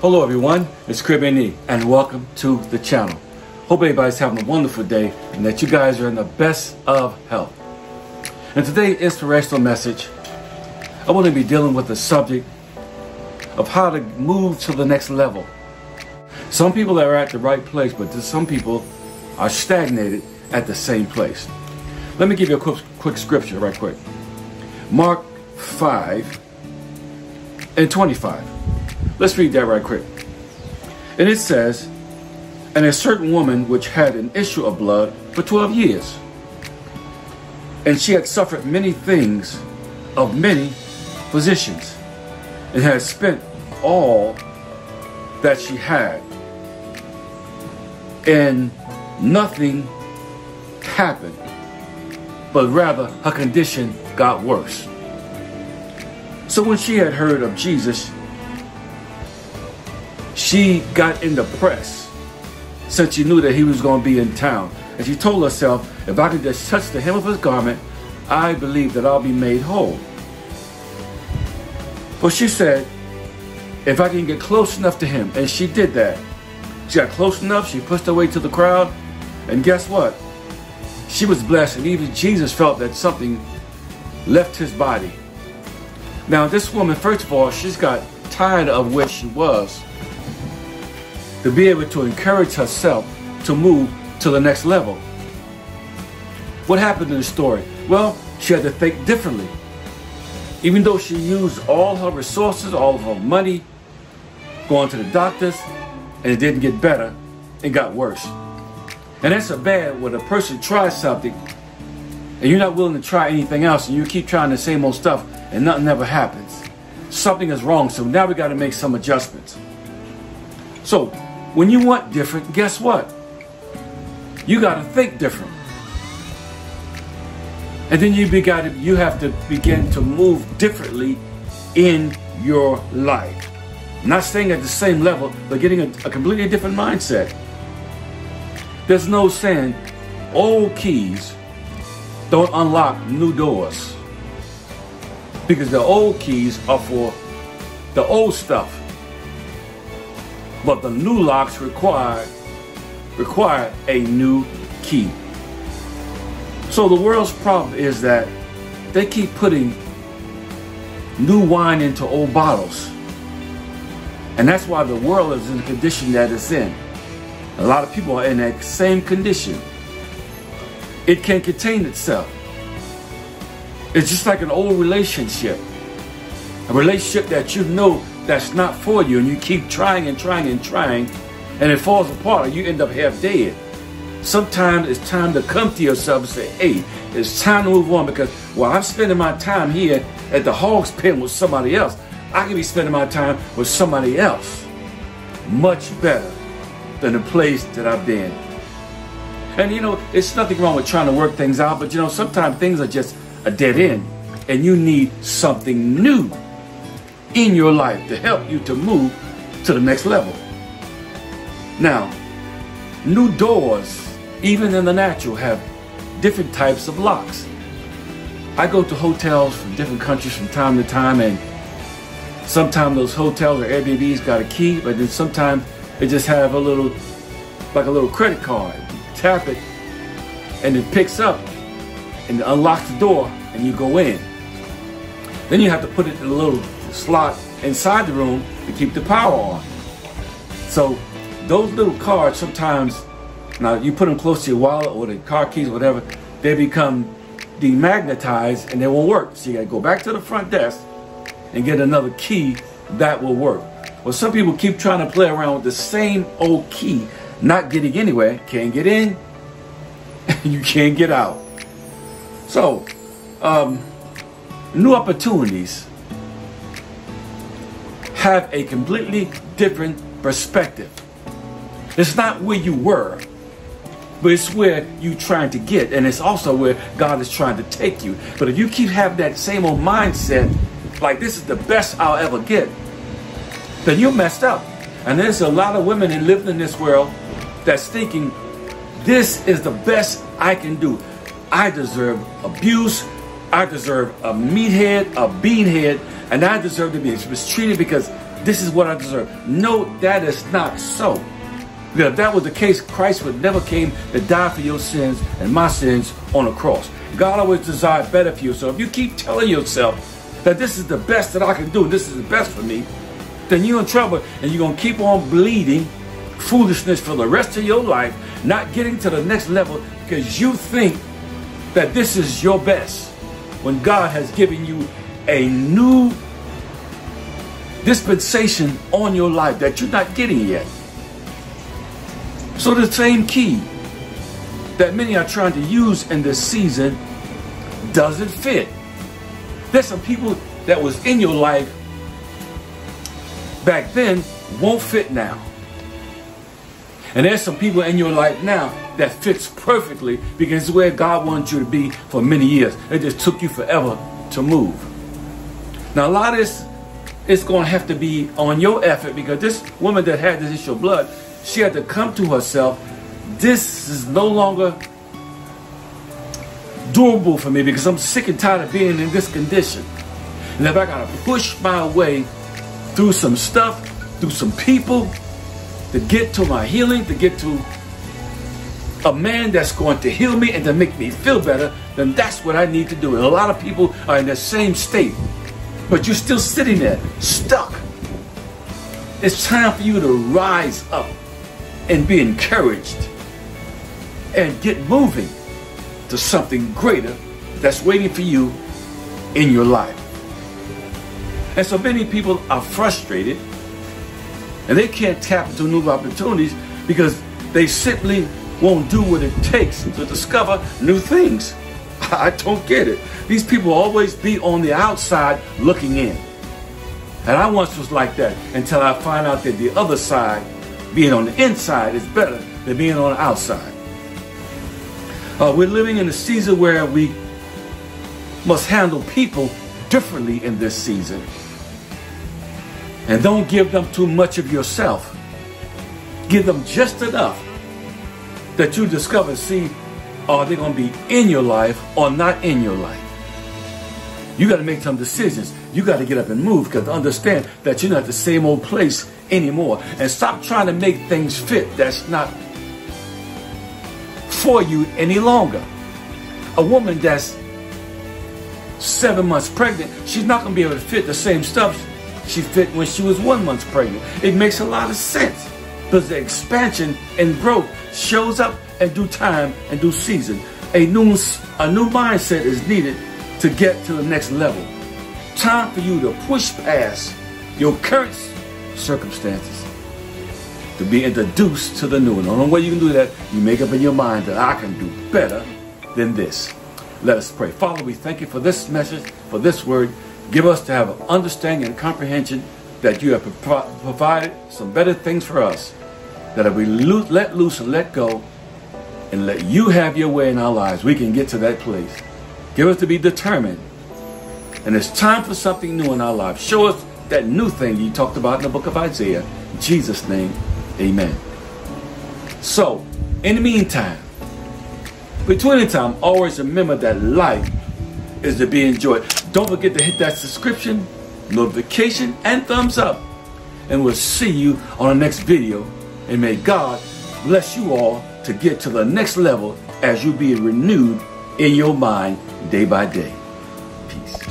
Hello everyone, it's Crib E, and welcome to the channel. Hope everybody's having a wonderful day and that you guys are in the best of health. In today's inspirational message, I want to be dealing with the subject of how to move to the next level. Some people are at the right place, but some people are stagnated at the same place. Let me give you a quick, quick scripture right quick. Mark 5 and 25. Let's read that right quick. And it says, And a certain woman which had an issue of blood for 12 years, and she had suffered many things of many physicians, and had spent all that she had, and nothing happened, but rather her condition got worse. So when she had heard of Jesus, she got in the press since she knew that he was going to be in town. And she told herself, if I can just touch the hem of his garment, I believe that I'll be made whole. But she said, if I can get close enough to him, and she did that. She got close enough, she pushed her way to the crowd, and guess what? She was blessed, and even Jesus felt that something left his body. Now, this woman, first of all, she's got tired of where she was to be able to encourage herself to move to the next level. What happened in the story? Well, she had to think differently. Even though she used all her resources, all of her money, going to the doctors, and it didn't get better, it got worse. And that's a bad when a person tries something and you're not willing to try anything else and you keep trying the same old stuff and nothing ever happens. Something is wrong, so now we got to make some adjustments. So, when you want different, guess what? You got to think different. And then you, got you have to begin to move differently in your life. Not staying at the same level, but getting a, a completely different mindset. There's no saying old keys don't unlock new doors. Because the old keys are for the old stuff. But the new locks require require a new key. So the world's problem is that they keep putting new wine into old bottles. And that's why the world is in the condition that it's in. A lot of people are in that same condition. It can contain itself. It's just like an old relationship. A relationship that you know that's not for you and you keep trying and trying and trying and it falls apart and you end up half dead. Sometimes it's time to come to yourself and say, hey, it's time to move on because while I'm spending my time here at the hog's pen with somebody else, I can be spending my time with somebody else much better than the place that I've been. And you know, it's nothing wrong with trying to work things out, but you know, sometimes things are just a dead end and you need something new in your life to help you to move to the next level. Now, new doors, even in the natural, have different types of locks. I go to hotels from different countries from time to time, and sometimes those hotels or Airbnbs got a key, but then sometimes they just have a little, like a little credit card. You tap it, and it picks up and unlocks the door, and you go in. Then you have to put it in a little slot inside the room to keep the power on. So those little cards sometimes, now you put them close to your wallet or the car keys, or whatever, they become demagnetized and they won't work. So you gotta go back to the front desk and get another key that will work. Well, some people keep trying to play around with the same old key, not getting anywhere. Can't get in, you can't get out. So, um, new opportunities have a completely different perspective. It's not where you were, but it's where you're trying to get, and it's also where God is trying to take you. But if you keep having that same old mindset, like this is the best I'll ever get, then you're messed up. And there's a lot of women that live in this world that's thinking, this is the best I can do. I deserve abuse. I deserve a meathead, a beanhead, and I deserve to be mistreated because this is what I deserve. No, that is not so. Because if that was the case, Christ would never came to die for your sins and my sins on a cross. God always desired better for you. So if you keep telling yourself that this is the best that I can do, this is the best for me, then you're in trouble and you're going to keep on bleeding foolishness for the rest of your life, not getting to the next level because you think that this is your best when God has given you a new dispensation on your life that you're not getting yet. So the same key that many are trying to use in this season doesn't fit. There's some people that was in your life back then won't fit now. And there's some people in your life now that fits perfectly because it's where God wants you to be for many years. It just took you forever to move. Now a lot of this is going to have to be on your effort because this woman that had this issue of blood, she had to come to herself. This is no longer doable for me because I'm sick and tired of being in this condition. And if I got to push my way through some stuff, through some people, to get to my healing, to get to a man that's going to heal me and to make me feel better, then that's what I need to do. And a lot of people are in the same state, but you're still sitting there, stuck. It's time for you to rise up and be encouraged and get moving to something greater that's waiting for you in your life. And so many people are frustrated and they can't tap into new opportunities because they simply won't do what it takes to discover new things. I don't get it. These people always be on the outside looking in. And I once was like that until I find out that the other side, being on the inside, is better than being on the outside. Uh, we're living in a season where we must handle people differently in this season. And don't give them too much of yourself. Give them just enough that you discover, see, are they going to be in your life or not in your life? You got to make some decisions. You got to get up and move because understand that you're not the same old place anymore. And stop trying to make things fit that's not for you any longer. A woman that's seven months pregnant, she's not going to be able to fit the same stuff she fit when she was one month pregnant. It makes a lot of sense because the expansion and growth shows up in due time and due season. A new, a new mindset is needed to get to the next level. Time for you to push past your current circumstances to be introduced to the new. And the only way you can do that, you make up in your mind that I can do better than this. Let us pray. Father, we thank you for this message, for this word. Give us to have an understanding and comprehension that you have provided some better things for us. That if we let loose and let go and let you have your way in our lives, we can get to that place. Give us to be determined. And it's time for something new in our lives. Show us that new thing you talked about in the book of Isaiah. In Jesus' name, Amen. So, in the meantime, between the time, always remember that life is to be enjoyed. Don't forget to hit that subscription, notification, and thumbs up. And we'll see you on the next video. And may God bless you all to get to the next level as you be renewed in your mind day by day. Peace.